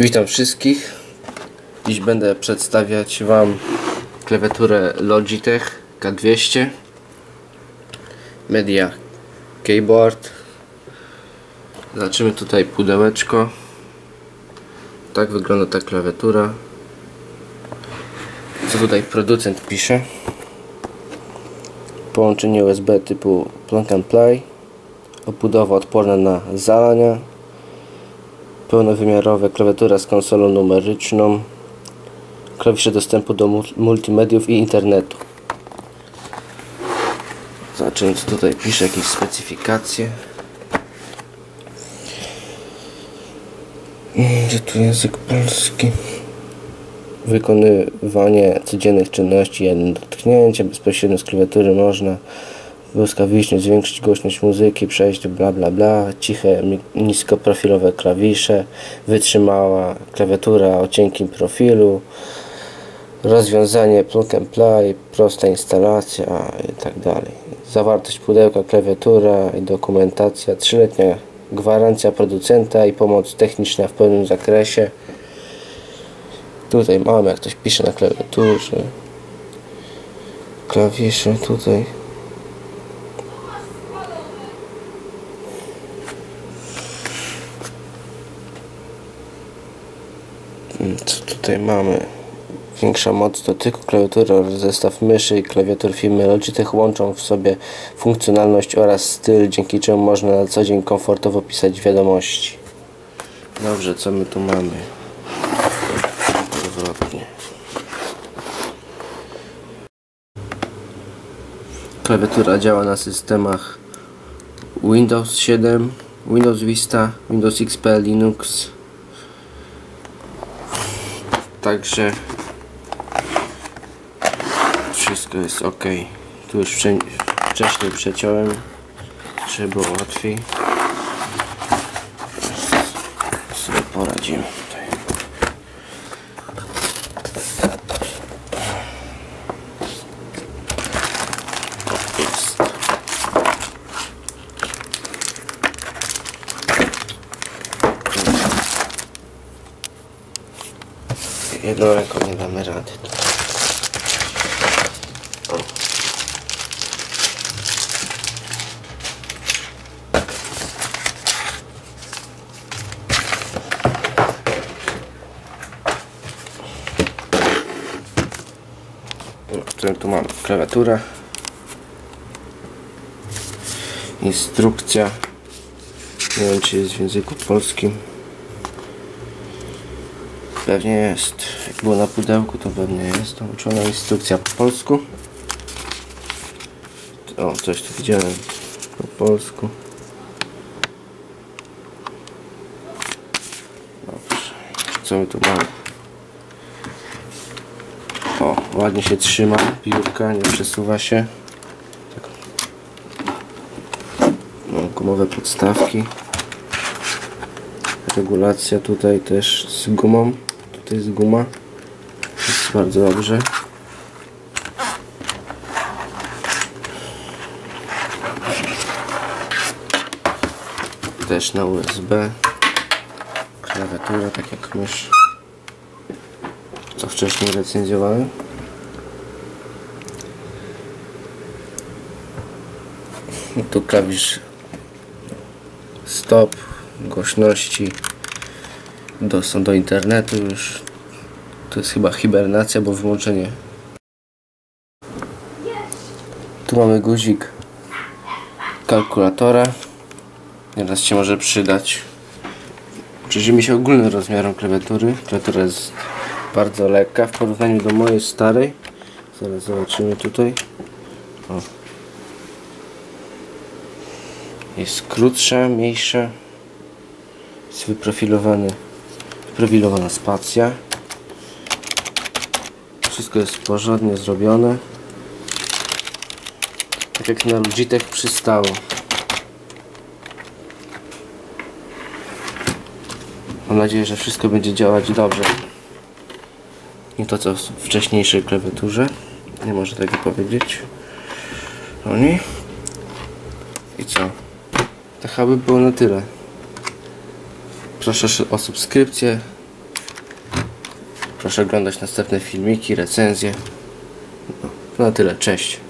Witam wszystkich. Dziś będę przedstawiać Wam klawiaturę Logitech K200 Media Keyboard. Zobaczymy tutaj pudełeczko. Tak wygląda ta klawiatura. Co tutaj producent pisze? Połączenie USB typu plug and play. Obudowa odporna na zalania pełnowymiarowe, klawiatura z konsolą numeryczną, klawisze dostępu do multimediów i internetu. Zobaczymy co tutaj pisze, jakieś specyfikacje. Gdzie tu język polski? Wykonywanie codziennych czynności jednym dotknięciem, bezpośrednio z klawiatury można błyskawicznie zwiększyć głośność muzyki, przejść bla bla bla, ciche, niskoprofilowe klawisze, wytrzymała klawiatura o cienkim profilu, rozwiązanie plug and play, prosta instalacja i tak dalej. Zawartość pudełka, klawiatura i dokumentacja, trzyletnia gwarancja producenta i pomoc techniczna w pełnym zakresie. Tutaj mamy, jak ktoś pisze na klawiaturze. Klawisze tutaj co tutaj mamy większa moc dotyku klawiatury oraz zestaw myszy i klawiatur firmy Logitech łączą w sobie funkcjonalność oraz styl, dzięki czemu można na co dzień komfortowo pisać wiadomości. Dobrze, co my tu mamy? Odwrotnie. Klawiatura działa na systemach Windows 7, Windows Vista, Windows XP, Linux, Także wszystko jest ok. Tu już wcześniej przeciąłem, żeby było łatwiej. Sobie poradzimy. Jedną ręką nie damy rady. No, tu mam? Klawiaturę. Instrukcja. Nie wiem czy jest w języku polskim Pewnie jest. Jak było na pudełku, to pewnie jest. To uczona instrukcja po polsku. O, coś tu widziałem po polsku. Dobrze. Co my tu mamy? O, ładnie się trzyma piórka, nie przesuwa się. Tak. Gumowe podstawki. Regulacja tutaj też z gumą to jest guma. Jest bardzo dobrze. Też na USB klawiatura tak jak mysz. Co wcześniej recenzjowałem. Tu klawisz. Stop. Głośności dostęp do internetu już. To jest chyba hibernacja, bo wyłączenie. Tu mamy guzik. Kalkulatora. Teraz się może przydać. Przyjrzyjmy się ogólnym rozmiarom klawiatury. Klawiatura jest bardzo lekka w porównaniu do mojej starej. Zaraz zobaczymy tutaj. O. jest krótsza, mniejsza. Jest wyprofilowany wyprofilowana spacja. Wszystko jest porządnie zrobione. Tak jak na Logitech przystało. Mam nadzieję, że wszystko będzie działać dobrze. Nie to co w wcześniejszej klawiaturze. Nie może tego powiedzieć. Oni. I co? To chyba by było na tyle Proszę o subskrypcję. Proszę oglądać następne filmiki, recenzje. No, na tyle, cześć.